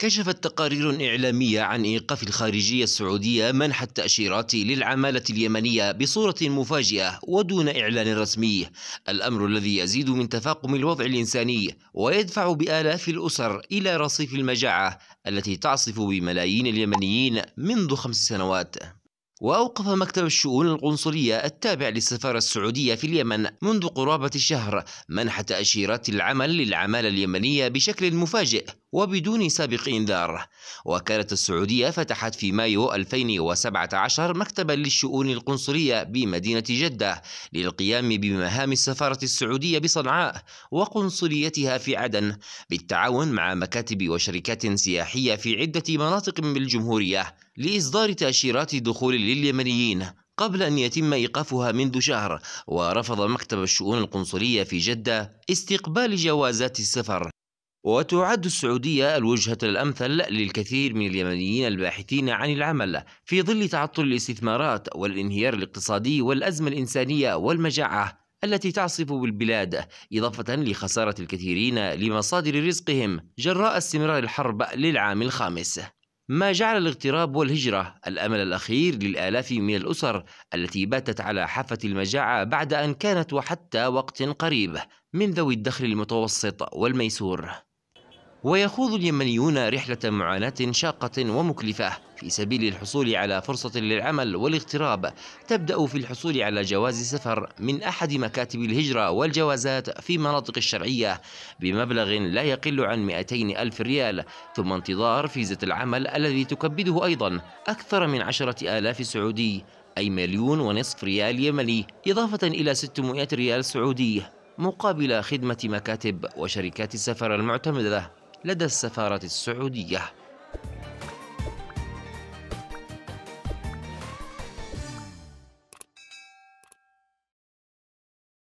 كشفت تقارير إعلامية عن إيقاف الخارجية السعودية منح التأشيرات للعمالة اليمنية بصورة مفاجئة ودون إعلان رسمي. الأمر الذي يزيد من تفاقم الوضع الإنساني ويدفع بآلاف الأسر إلى رصيف المجاعة التي تعصف بملايين اليمنيين منذ خمس سنوات. وأوقف مكتب الشؤون القنصلية التابع للسفارة السعودية في اليمن منذ قرابة شهر منح تأشيرات العمل للعمالة اليمنية بشكل مفاجئ وبدون سابق إنذار وكانت السعودية فتحت في مايو 2017 مكتبا للشؤون القنصلية بمدينة جدة للقيام بمهام السفارة السعودية بصنعاء وقنصليتها في عدن بالتعاون مع مكاتب وشركات سياحية في عدة مناطق بالجمهورية لإصدار تأشيرات دخول لليمنيين قبل أن يتم إيقافها منذ شهر. ورفض مكتب الشؤون القنصلية في جدة استقبال جوازات السفر. وتعد السعودية الوجهة الأمثل للكثير من اليمنيين الباحثين عن العمل في ظل تعطل الاستثمارات والانهيار الاقتصادي والأزمة الإنسانية والمجاعة التي تعصف بالبلاد إضافة لخسارة الكثيرين لمصادر رزقهم جراء استمرار الحرب للعام الخامس. ما جعل الاغتراب والهجرة الأمل الأخير للآلاف من الأسر التي باتت على حافة المجاعة بعد أن كانت وحتى وقت قريب من ذوي الدخل المتوسط والميسور. ويخوض اليمنيون رحلة معاناة شاقة ومكلفة. في سبيل الحصول على فرصة للعمل والاغتراب تبدأ في الحصول على جواز سفر من أحد مكاتب الهجرة والجوازات في مناطق الشرعية بمبلغ لا يقل عن 200 ألف ريال ثم انتظار فيزة العمل الذي تكبده أيضا أكثر من عشرة آلاف سعودي أي مليون ونصف ريال يمني إضافة إلى 600 ريال سعودي مقابل خدمة مكاتب وشركات السفر المعتمدة. لدى السفارة السعودية.